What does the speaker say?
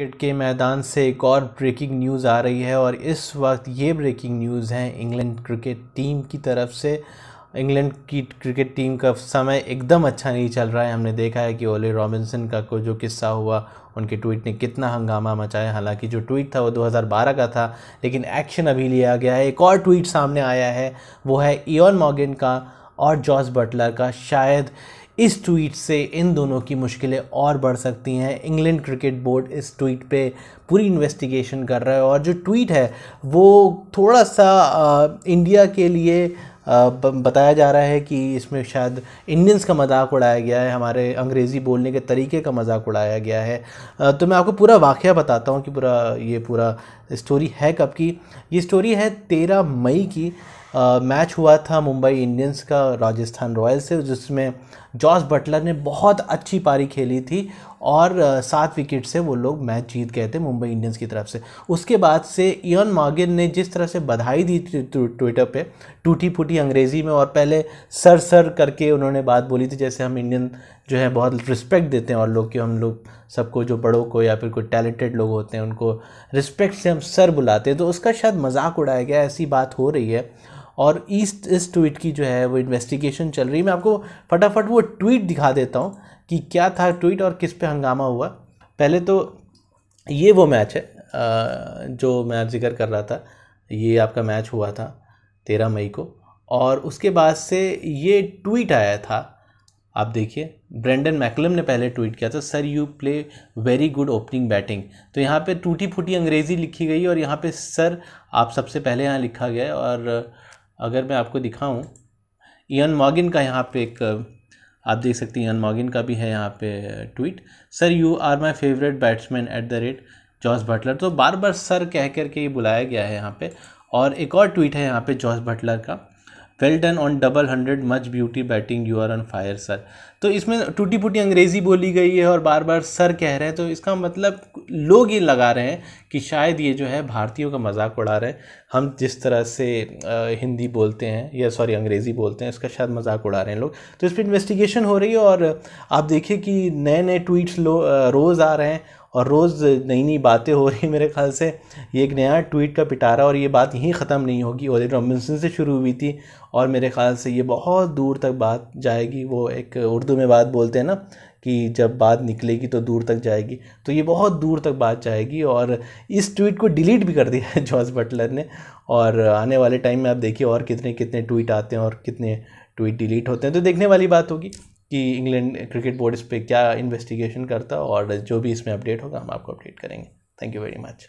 Cricket के मैदान से एक और ब्रेकिंग न्यूज़ आ रही है और इस वक्त ये ब्रेकिंग न्यूज़ है, इंग्लैंड क्रिकेट टीम की तरफ़ से। इंग्लैंड की क्रिकेट टीम का समय एकदम अच्छा नहीं चल रहा है। हमने देखा है कि ओले रॉबिन्सन का को जो किस्सा हुआ, उनके ट्वीट ने कितना हंगामा मचाया। हालाँकि जो ट्वीट था वो 2012 का था, लेकिन एक्शन अभी लिया गया है। एक और ट्वीट सामने आया है, वो है इयन मॉर्गन का और जॉर्ज बटलर का। शायद इस ट्वीट से इन दोनों की मुश्किलें और बढ़ सकती हैं। इंग्लैंड क्रिकेट बोर्ड इस ट्वीट पे पूरी इन्वेस्टिगेशन कर रहा है और जो ट्वीट है वो थोड़ा सा आ, इंडिया के लिए बताया जा रहा है कि इसमें शायद इंडियंस का मज़ाक उड़ाया गया है हमारे अंग्रेज़ी बोलने के तरीके का मज़ाक उड़ाया गया है। तो मैं आपको पूरा वाक़ बताता हूँ कि पूरा ये पूरा स्टोरी है कब की? ये स्टोरी है तेरह मई की। मैच हुआ था मुंबई इंडियंस का राजस्थान रॉयल्स से, जिसमें जॉस बटलर ने बहुत अच्छी पारी खेली थी और सात विकेट से वो लोग मैच जीत गए थे मुंबई इंडियंस की तरफ़ से। उसके बाद से इयन मार्गिन ने जिस तरह से बधाई दी थी ट्विटर पे टूटी फूटी अंग्रेज़ी में और पहले सर सर करके उन्होंने बात बोली थी, जैसे हम इंडियन जो है बहुत रिस्पेक्ट देते हैं और लोग कि हम लोग सबको जो बड़ों को या फिर कोई टैलेंटेड लोग होते हैं, उनको रिस्पेक्ट से हम सर बुलाते हैं। तो उसका शायद मज़ाक उड़ाया गया, ऐसी बात हो रही है। और ईस्ट इस ट्वीट की जो है वो इन्वेस्टिगेशन चल रही है। मैं आपको फटाफट वो ट्वीट दिखा देता हूँ कि क्या था ट्वीट और किस पे हंगामा हुआ। पहले तो ये वो मैच है जो मैं ज़िक्र कर रहा था। ये आपका मैच हुआ था तेरह मई को और उसके बाद से ये ट्वीट आया था। आप देखिए ब्रेंडन मैकलम ने पहले ट्वीट किया था sir you play very good opening batting तो यहाँ पे टूटी फूटी अंग्रेज़ी लिखी गई और यहाँ पे सर आप सबसे पहले यहाँ लिखा गया और अगर मैं आपको दिखाऊँ इन मॉगिन का यहाँ पे एक, आप देख सकते हैं इन मॉगिन का भी है यहाँ पे tweet sir you are my favourite batsman at the rate Jos Buttler तो बार बार सर कह कर के ये बुलाया गया है यहाँ पे। और एक और ट्वीट है यहाँ पे जॉस बटलर का। Well done on double hundred much beauty batting you are on fire sir तो इसमें टूटी फूटी अंग्रेज़ी बोली गई है और बार बार सर कह रहे हैं। तो इसका मतलब लोग ये लगा रहे हैं कि शायद ये जो है भारतीयों का मज़ाक उड़ा रहे हैं। हम जिस तरह से हिंदी बोलते हैं या सॉरी, अंग्रेज़ी बोलते हैं, इसका शायद मज़ाक उड़ा रहे हैं लोग। तो इस पर इन्वेस्टिगेशन हो रही है और आप देखिए कि नए नए ट्वीट्स रोज़ आ रहे हैं और रोज़ नई नई बातें हो रही मेरे ख्याल से। ये एक नया ट्वीट का पिटारा और ये बात यहीं ख़त्म नहीं होगी। ओली रॉबिन्सन से शुरू हुई थी और मेरे ख्याल से ये बहुत दूर तक बात जाएगी। वो एक उर्दू में बात बोलते हैं ना, कि जब बात निकलेगी तो दूर तक जाएगी। तो ये बहुत दूर तक बात जाएगी और इस ट्वीट को डिलीट भी कर दिया है जॉर्ज बटलर ने। और आने वाले टाइम में आप देखिए और कितने कितने ट्वीट आते हैं और कितने ट्वीट डिलीट होते हैं। तो देखने वाली बात होगी कि इंग्लैंड क्रिकेट बोर्ड इस पर क्या इन्वेस्टिगेशन करता और जो भी इसमें अपडेट होगा, हम आपको अपडेट करेंगे। Thank you very much